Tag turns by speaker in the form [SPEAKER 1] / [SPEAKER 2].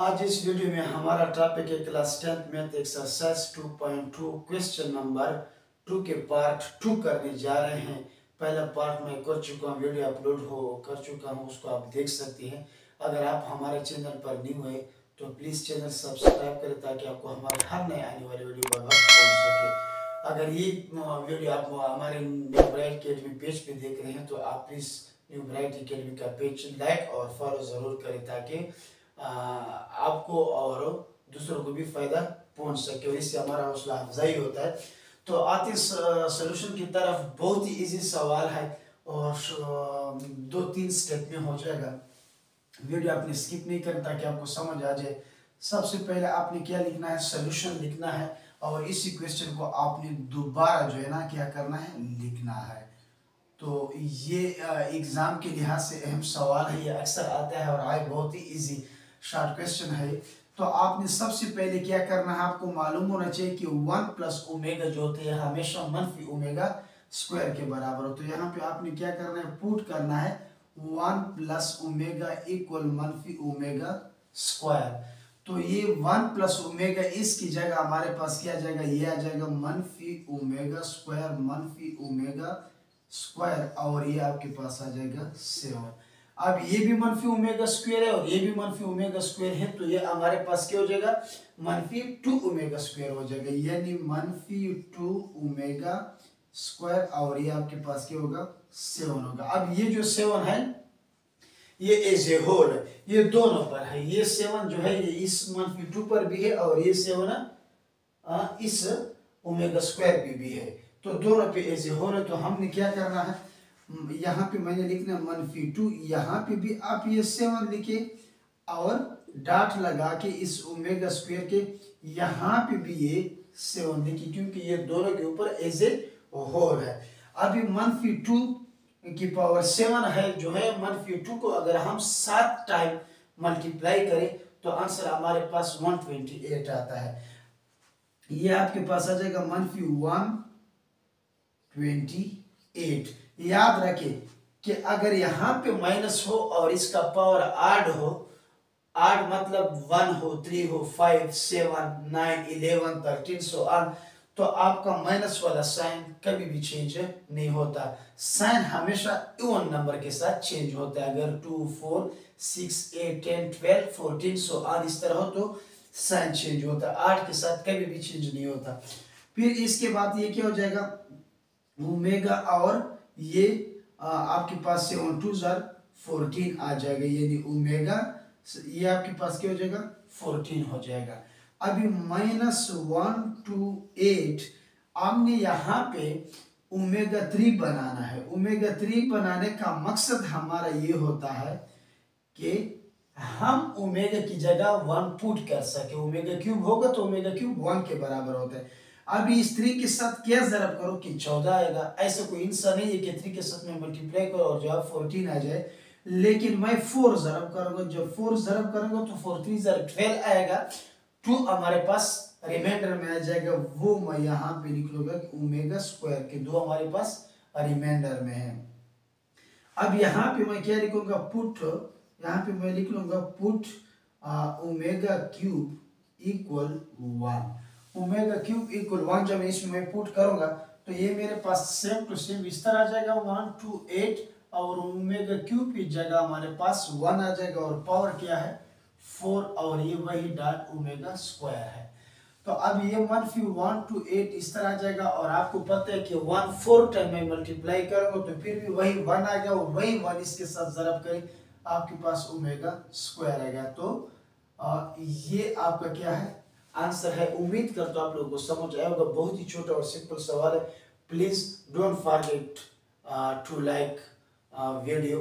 [SPEAKER 1] आज इस वीडियो में हमारा टॉपिक है class tenth math exercise 2.2 question number two के पार्ट टू करने जा रहे हैं। पहला पार्ट में कर चुका हूँ, वीडियो अपलोड हो, कर चुका हूँ, उसको आप देख सकते हैं। अगर आप हमारे चैनल पर न्यू है तो प्लीज़ चैनल सब्सक्राइब करें ताकि आपको हमारे हर नए आने वाले वीडियो का वक्त पहुँच सके। अगर ये वीडियो आप हमारे न्यू ब्राइट अकेडमी पेज पे देख रहे हैं तो आप प्लीज़ न्यू ब्राइट अकेडमी का पेज लाइक और फॉलो ज़रूर करें ताकि आपको और दूसरों को भी फ़ायदा पहुँच सके और इससे हमारा हौसला अफजाई होता है। तो आते सोल्यूशन की तरफ़ बहुत ही इजी सवाल है और दो तीन स्टेप में हो जाएगा। वीडियो आपने स्किप नहीं करना ताकि आपको समझ आ जाए। सबसे पहले आपने क्या लिखना है? सोल्यूशन लिखना है और इसी क्वेश्चन को आपने दोबारा जो है ना, क्या करना है? लिखना है। तो ये एग्ज़ाम के लिहाज से अहम सवाल है, ये अक्सर आता है और आए बहुत ही इजी शॉर्ट क्वेश्चन है। तो आपने सबसे पहले क्या करना है, आपको मालूम होना चाहिए कि वन प्लस ओमेगा जो होते हैं, हमेशा मनफी ओमेगा स्क्वायर के बराबर हो। तो यहाँ पे आपने क्या करना है पुट करना है, वन प्लस ओमेगा इक्वल मनफी ओमेगा स्क्वायर तो ये वन प्लस ओमेगा इसकी जगह हमारे पास क्या आ जाएगा, ये आ जाएगा मनफी ओमेगा स्क्वायर मनफी ओमेगा स्क्वायर और ये आपके पास आ जाएगा सेवन अब ये भी मनफी ओमेगा स्क्वेयर है और ये भी मनफी ओमेगा स्क्वेयर है तो ये हमारे पास क्या हो जाएगा? मनफी टू ओमेगा स्क्वेयर हो जाएगा। यानी मनफी टू ओमेगा स्क्वायर और ये आपके पास क्या होगा? सेवन होगा। अब ये जो सेवन है, ये एज ए होल ये दोनों पर है। ये सेवन जो है, ये इस मनफी टू पर भी है और ये सेवन इस ओमेगा स्क्वायर पे भी है। तो दोनों पे एज ए होल है तो हमने क्या करना है? यहाँ पे मैंने लिखना मनफी टू यहाँ पे भी आप ये सेवन लिखे और डाट लगा के इस ओमेगा स्क्वेयर के यहाँ पे भी ये सेवन लिखी क्योंकि ये दोनों के ऊपर एज ए होल है। अभी मनफी टू की पावर सेवन है, जो है मनफी टू को अगर हम सात टाइम मल्टीप्लाई करें तो आंसर हमारे पास वन ट्वेंटी एट आता है। ये आपके पास आ जाएगा मनफी वन ट्वेंटी एट। याद रखें कि अगर यहाँ पे माइनस हो और इसका पावर आठ हो आठ मतलब वन हो थ्री हो five seven nine eleven thirteen so on तो आपका माइनस वाला साइन कभी भी चेंज नहीं होता। साइन हमेशा इवन नंबर के साथ चेंज होता है। अगर two four six eight ten twelve fourteen so on इस तरह हो तो साइन चेंज होता है। आठ के साथ कभी भी चेंज नहीं होता। फिर इसके बाद ये क्या हो जाएगा? ओमेगा और ये आपके पास से वन टू जार फोर्टीन आ जाएगा। यानी ओमेगा ये आपके पास क्या हो जाएगा? फोर्टीन हो जाएगा। अभी माइनस वन टू एट आपने यहाँ पे ओमेगा थ्री बनाना है। ओमेगा थ्री बनाने का मकसद हमारा ये होता है कि हम ओमेगा की जगह वन पुट कर सके। ओमेगा क्यूब होगा तो ओमेगा क्यूब वन के बराबर होता है। अब इस थ्री के साथ क्या जरब करो कि चौदह आएगा? ऐसा कोई इंसान नहीं है कि थ्री के साथ में मल्टीप्लाई करो और जवाब फोर्टीन आ जाए। लेकिन मैं फोर जरब करूँगा। जब फोर जरब करूँगा तो फोर थ्री जरब ट्वेल्व आएगा। टू हमारे पास रिमाइंडर में आ जाएगा। वो मैं यहाँ पे लिख लूँगा ओमेगा स्क्वायर के दो हमारे पास रिमाइंडर में है। अब यहाँ पे मैं क्या लिखूँगा? पुट यहाँ पे मैं लिख लूँगा put omega cube equal one omega cube equal one जब इसमें पुट करूँगा तो ये मेरे पास सेम टू सेम इस तरह आ जाएगा। वन टू एट और ओमेगा क्यूब की जगह हमारे पास वन आ जाएगा और पावर क्या है? फोर और ये वही डॉट ओमेगा स्क्वायर है। तो अब ये वन फिर वन टू एट इस तरह आ जाएगा और आपको पता है कि वन फोर टाइम में मल्टीप्लाई करूँगा तो फिर भी वही वन आ गया और वही वन इसके साथ जरब करें आपके पास ओमेगा स्क्वायर आएगा तो आ, ये आपका क्या है? आंसर है, उम्मीद करता हूँ आप लोगों को समझ आया होगा। बहुत ही छोटा और सिंपल सवाल है। Please don't forget to like video